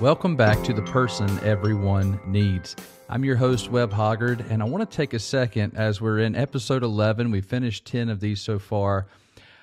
Welcome back to the person everyone needs. I'm your host, Webb Hoggard, and I want to take a second as we're in episode 11. We finished 10 of these so far.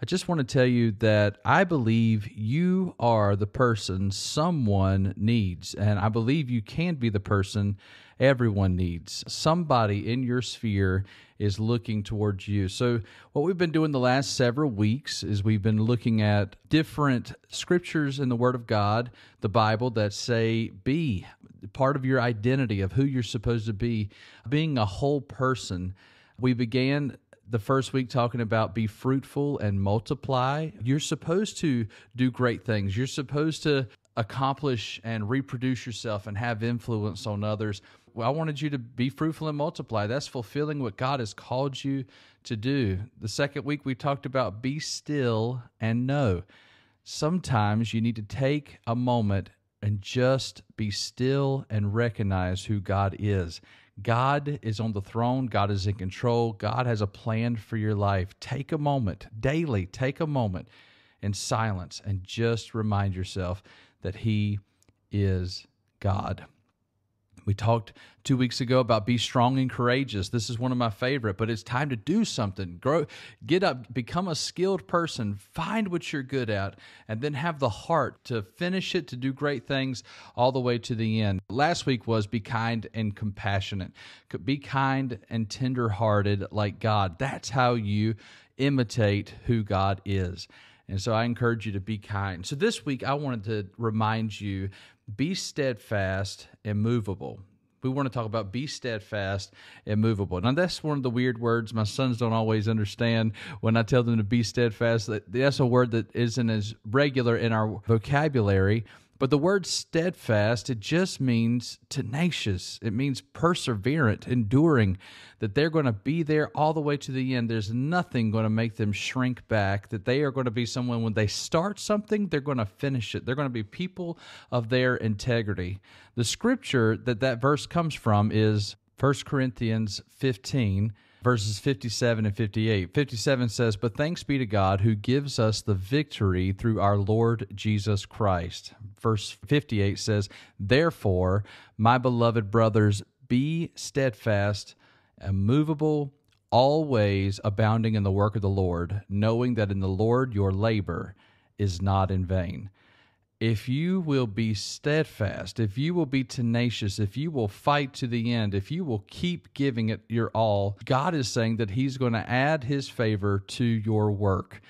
I just want to tell you that I believe you are the person someone needs, and I believe you can be the person everyone needs. Somebody in your sphere is looking towards you. So, what we've been doing the last several weeks is we've been looking at different scriptures in the Word of God, the Bible, that say, be part of your identity of who you're supposed to be, being a whole person. We began the first week talking about be fruitful and multiply. You're supposed to do great things. You're supposed to accomplish and reproduce yourself and have influence on others. Well, I wanted you to be fruitful and multiply. That's fulfilling what God has called you to do. The second week we talked about be still and know. Sometimes you need to take a moment and just be still and recognize who God is. God is on the throne. God is in control. God has a plan for your life. Take a moment daily, take a moment in silence and just remind yourself that He is God. We talked two weeks ago about be strong and courageous. This is one of my favorite, but it's time to do something. Grow, get up, become a skilled person, find what you're good at, and then have the heart to finish it, to do great things all the way to the end. Last week was be kind and compassionate. Be kind and tenderhearted like God. That's how you imitate who God is. And so I encourage you to be kind. So this week, I wanted to remind you be steadfast and movable. We want to talk about be steadfast and movable. Now, that's one of the weird words my sons don't always understand when I tell them to be steadfast. That's a word that isn't as regular in our vocabulary. But the word steadfast, it just means tenacious. It means perseverant, enduring, that they're going to be there all the way to the end. There's nothing going to make them shrink back, that they are going to be someone, when they start something, they're going to finish it. They're going to be people of their integrity. The scripture that that verse comes from is 1 Corinthians 15 verses 57 and 58. 57 says, But thanks be to God who gives us the victory through our Lord Jesus Christ. Verse 58 says, Therefore, my beloved brothers, be steadfast, immovable, always abounding in the work of the Lord, knowing that in the Lord your labor is not in vain if you will be steadfast, if you will be tenacious, if you will fight to the end, if you will keep giving it your all, God is saying that He's going to add His favor to your work.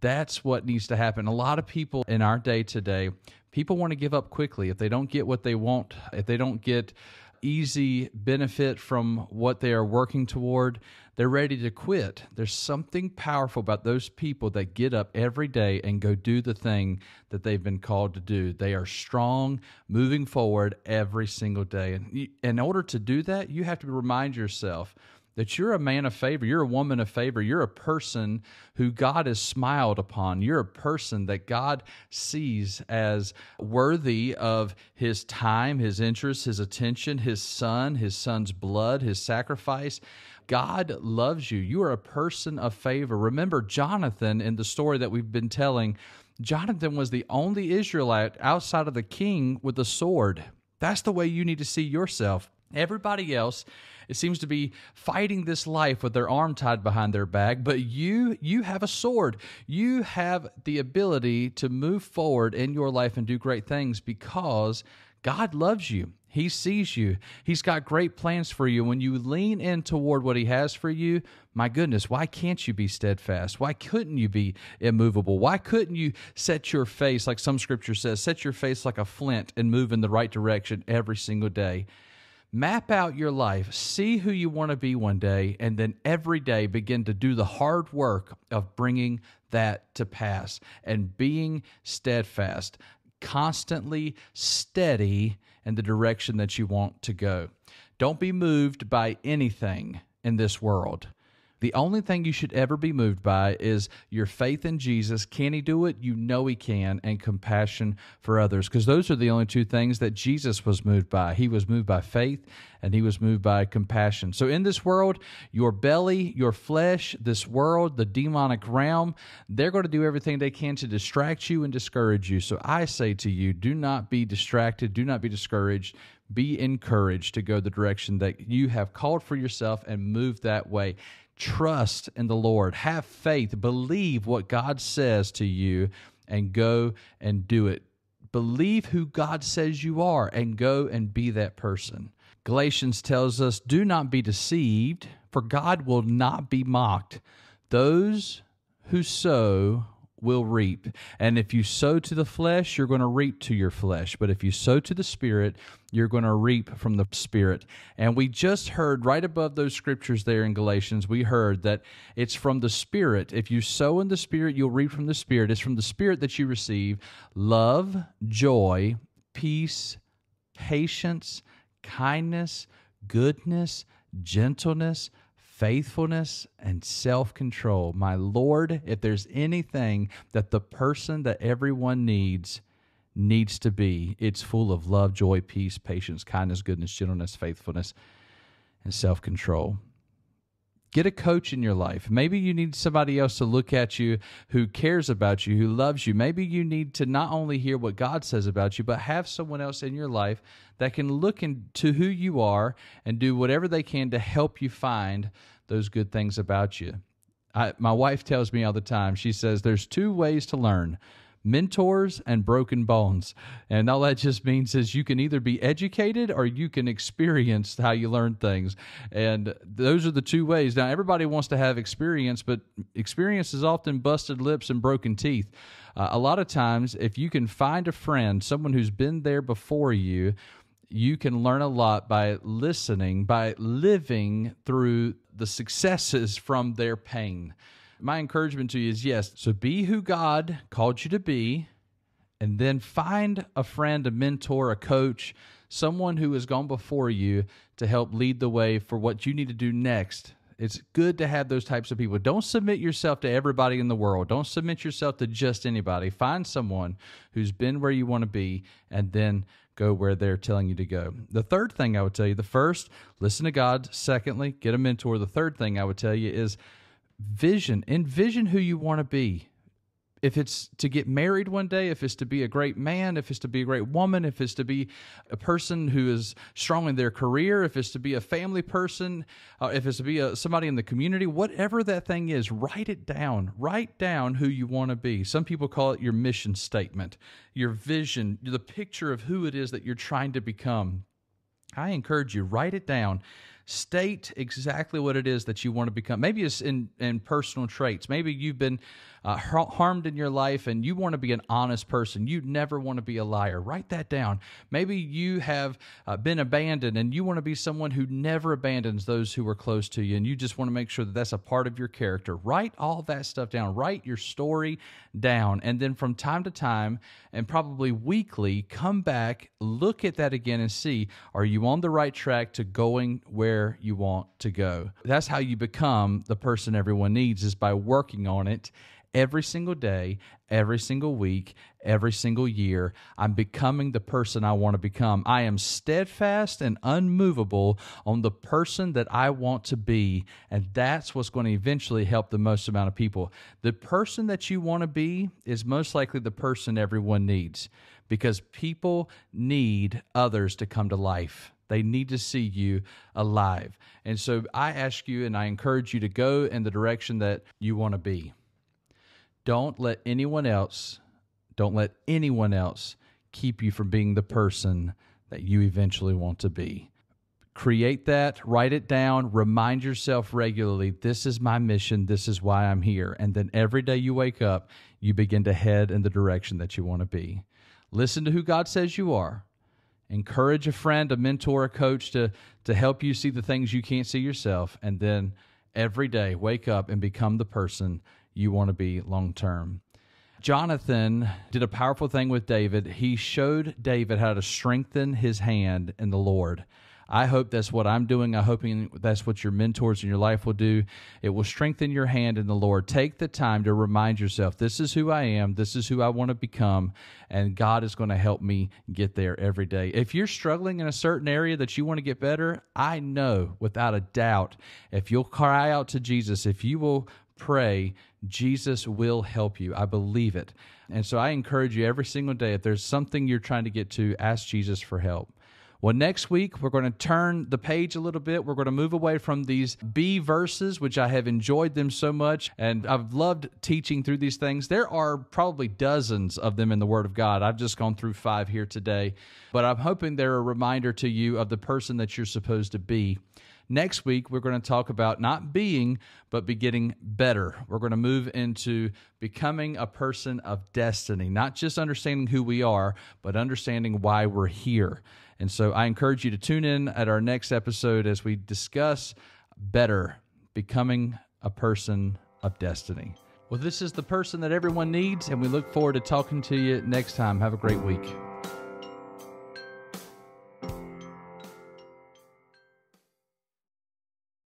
That's what needs to happen. A lot of people in our day today, people want to give up quickly. If they don't get what they want, if they don't get easy benefit from what they are working toward, they're ready to quit. There's something powerful about those people that get up every day and go do the thing that they've been called to do. They are strong, moving forward every single day. And in order to do that, you have to remind yourself that you're a man of favor, you're a woman of favor, you're a person who God has smiled upon, you're a person that God sees as worthy of his time, his interest, his attention, his son, his son's blood, his sacrifice. God loves you. You are a person of favor. Remember Jonathan in the story that we've been telling. Jonathan was the only Israelite outside of the king with a sword. That's the way you need to see yourself. Everybody else it seems to be fighting this life with their arm tied behind their back, but you you have a sword. You have the ability to move forward in your life and do great things because God loves you. He sees you. He's got great plans for you. When you lean in toward what He has for you, my goodness, why can't you be steadfast? Why couldn't you be immovable? Why couldn't you set your face, like some scripture says, set your face like a flint and move in the right direction every single day? Map out your life, see who you want to be one day, and then every day begin to do the hard work of bringing that to pass and being steadfast, constantly steady in the direction that you want to go. Don't be moved by anything in this world. The only thing you should ever be moved by is your faith in Jesus. Can he do it? You know he can, and compassion for others. Because those are the only two things that Jesus was moved by. He was moved by faith and he was moved by compassion. So in this world, your belly, your flesh, this world, the demonic realm, they're going to do everything they can to distract you and discourage you. So I say to you, do not be distracted, do not be discouraged be encouraged to go the direction that you have called for yourself and move that way. Trust in the Lord. Have faith. Believe what God says to you and go and do it. Believe who God says you are and go and be that person. Galatians tells us, Do not be deceived, for God will not be mocked. Those who sow will reap. And if you sow to the flesh, you're going to reap to your flesh. But if you sow to the Spirit, you're going to reap from the Spirit. And we just heard right above those scriptures there in Galatians, we heard that it's from the Spirit. If you sow in the Spirit, you'll reap from the Spirit. It's from the Spirit that you receive love, joy, peace, patience, kindness, goodness, gentleness faithfulness and self control. My Lord, if there's anything that the person that everyone needs, needs to be, it's full of love, joy, peace, patience, kindness, goodness, gentleness, faithfulness, and self control. Get a coach in your life. Maybe you need somebody else to look at you who cares about you, who loves you. Maybe you need to not only hear what God says about you, but have someone else in your life that can look into who you are and do whatever they can to help you find those good things about you. I, my wife tells me all the time, she says, there's two ways to learn mentors and broken bones. And all that just means is you can either be educated or you can experience how you learn things. And those are the two ways. Now, everybody wants to have experience, but experience is often busted lips and broken teeth. Uh, a lot of times, if you can find a friend, someone who's been there before you, you can learn a lot by listening, by living through the successes from their pain my encouragement to you is yes, so be who God called you to be, and then find a friend, a mentor, a coach, someone who has gone before you to help lead the way for what you need to do next. It's good to have those types of people. Don't submit yourself to everybody in the world. Don't submit yourself to just anybody. Find someone who's been where you want to be and then go where they're telling you to go. The third thing I would tell you the first, listen to God. Secondly, get a mentor. The third thing I would tell you is vision. Envision who you want to be. If it's to get married one day if it's to be a great man if it's to be a great woman if it's to be a person who is strong in their career if it's to be a family person uh, if it's to be a, somebody in the community whatever that thing is write it down. Write down who you want to be. Some people call it your mission statement your vision the picture of who it is that you're trying to become. I encourage you write it down state exactly what it is that you want to become. Maybe it's in, in personal traits. Maybe you've been uh, harmed in your life and you want to be an honest person. You never want to be a liar. Write that down. Maybe you have uh, been abandoned and you want to be someone who never abandons those who are close to you and you just want to make sure that that's a part of your character. Write all that stuff down. Write your story down. And then from time to time and probably weekly, come back, look at that again and see are you on the right track to going where you want to go? That's how you become the person everyone needs is by working on it every single day, every single week, every single year. I'm becoming the person I want to become. I am steadfast and unmovable on the person that I want to be. And that's what's going to eventually help the most amount of people. The person that you want to be is most likely the person everyone needs because people need others to come to life. They need to see you alive. And so I ask you and I encourage you to go in the direction that you want to be. Don't let anyone else, don't let anyone else keep you from being the person that you eventually want to be. Create that, write it down, remind yourself regularly this is my mission, this is why I'm here. And then every day you wake up, you begin to head in the direction that you want to be. Listen to who God says you are. Encourage a friend, a mentor, a coach to, to help you see the things you can't see yourself. And then every day, wake up and become the person you want to be long term. Jonathan did a powerful thing with David. He showed David how to strengthen his hand in the Lord. I hope that's what I'm doing. I'm hoping that's what your mentors in your life will do. It will strengthen your hand in the Lord. Take the time to remind yourself this is who I am, this is who I want to become, and God is going to help me get there every day. If you're struggling in a certain area that you want to get better, I know without a doubt, if you'll cry out to Jesus, if you will pray, Jesus will help you. I believe it. And so I encourage you every single day if there's something you're trying to get to, ask Jesus for help. Well, next week, we're going to turn the page a little bit. We're going to move away from these B verses, which I have enjoyed them so much. And I've loved teaching through these things. There are probably dozens of them in the Word of God. I've just gone through five here today. But I'm hoping they're a reminder to you of the person that you're supposed to be. Next week, we're going to talk about not being, but be getting better. We're going to move into becoming a person of destiny, not just understanding who we are, but understanding why we're here. And so I encourage you to tune in at our next episode as we discuss better, becoming a person of destiny. Well, this is the person that everyone needs, and we look forward to talking to you next time. Have a great week.